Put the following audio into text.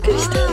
Christine.